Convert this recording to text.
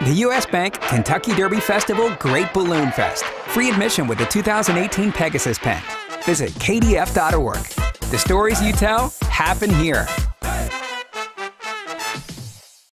The U.S. Bank Kentucky Derby Festival Great Balloon Fest. Free admission with the 2018 Pegasus Pin. Visit kdf.org. The stories you tell happen here.